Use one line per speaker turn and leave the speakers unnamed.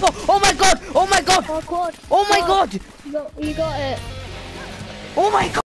my god! Oh my god! Oh my god!
Oh, God.
Oh my god!
You got, you got it.
Oh my god!